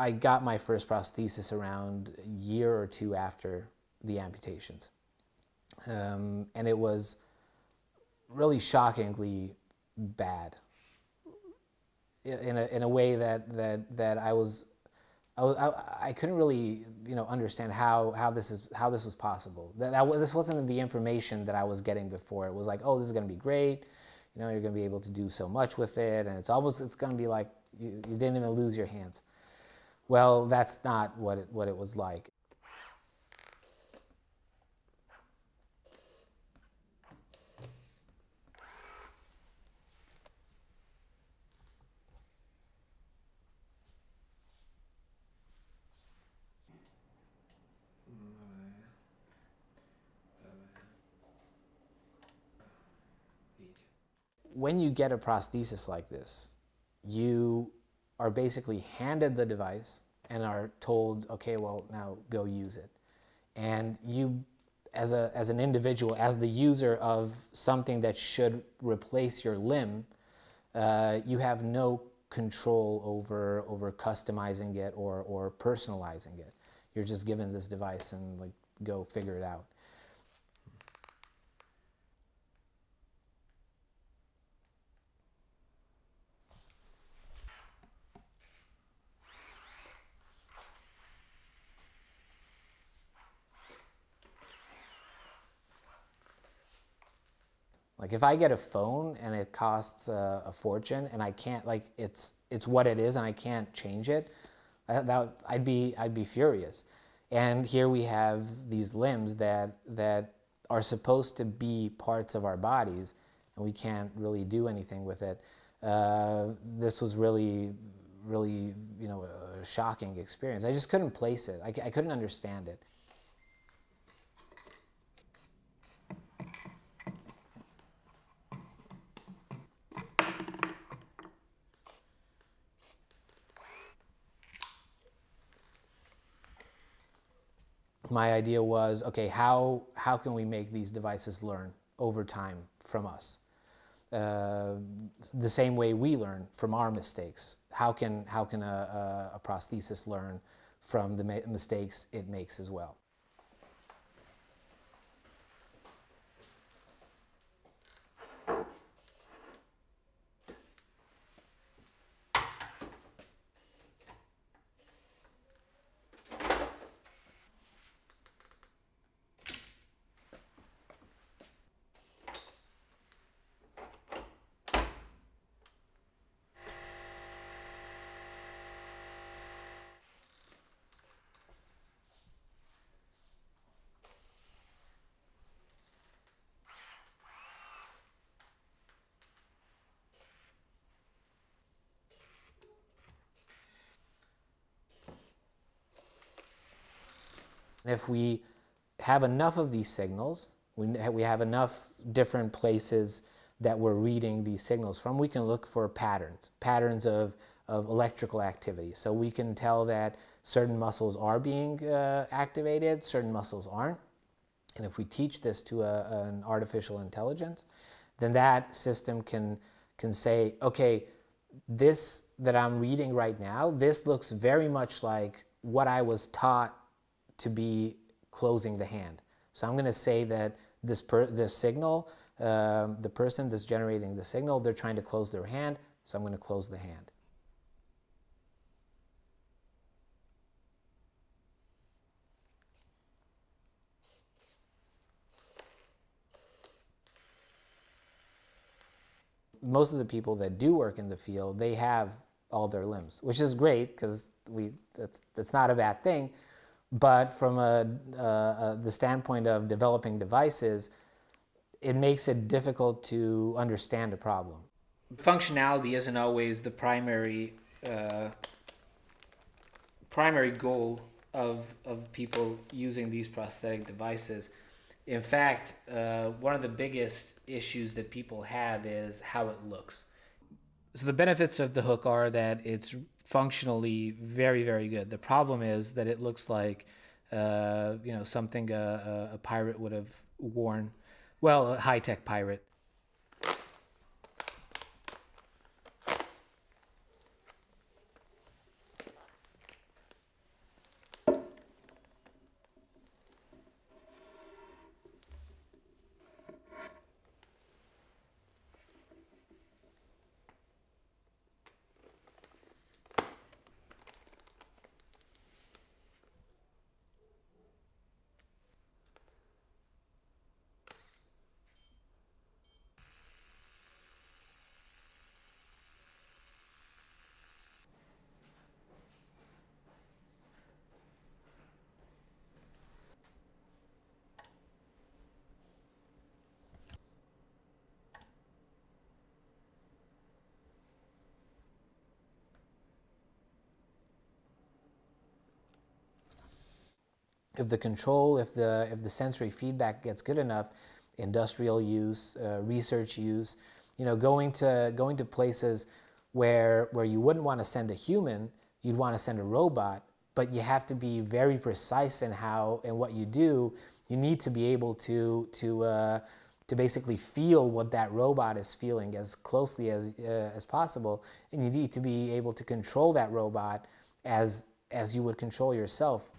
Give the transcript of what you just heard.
I got my first prosthesis around a year or two after the amputations. Um, and it was really shockingly bad in a, in a way that, that, that I was, I, was I, I, couldn't really you know, understand how, how, this is, how this was possible. That, that, this wasn't the information that I was getting before. It was like, oh, this is going to be great. You know, you're going to be able to do so much with it. And it's almost, it's going to be like you, you didn't even lose your hands. Well, that's not what it, what it was like. when you get a prosthesis like this, you are basically handed the device and are told, okay, well, now go use it. And you, as, a, as an individual, as the user of something that should replace your limb, uh, you have no control over, over customizing it or, or personalizing it. You're just given this device and like go figure it out. Like if I get a phone and it costs a, a fortune and I can't like it's it's what it is and I can't change it, I, that I'd be I'd be furious. And here we have these limbs that that are supposed to be parts of our bodies, and we can't really do anything with it. Uh, this was really really you know a shocking experience. I just couldn't place it. I, I couldn't understand it. My idea was, okay, how, how can we make these devices learn over time from us? Uh, the same way we learn from our mistakes. How can, how can a, a, a prosthesis learn from the mistakes it makes as well? If we have enough of these signals, we, we have enough different places that we're reading these signals from, we can look for patterns, patterns of, of electrical activity. So we can tell that certain muscles are being uh, activated, certain muscles aren't. And if we teach this to a, an artificial intelligence, then that system can, can say, okay, this that I'm reading right now, this looks very much like what I was taught to be closing the hand. So I'm going to say that this, per, this signal, um, the person that's generating the signal, they're trying to close their hand, so I'm going to close the hand. Most of the people that do work in the field, they have all their limbs, which is great because we that's that's not a bad thing. But from a, uh, uh, the standpoint of developing devices, it makes it difficult to understand a problem. Functionality isn't always the primary uh, primary goal of, of people using these prosthetic devices. In fact, uh, one of the biggest issues that people have is how it looks. So the benefits of the hook are that it's functionally very, very good. The problem is that it looks like, uh, you know, something a, a pirate would have worn. Well, a high-tech pirate. If the control, if the if the sensory feedback gets good enough, industrial use, uh, research use, you know, going to going to places where where you wouldn't want to send a human, you'd want to send a robot, but you have to be very precise in how and what you do. You need to be able to to uh, to basically feel what that robot is feeling as closely as uh, as possible, and you need to be able to control that robot as as you would control yourself.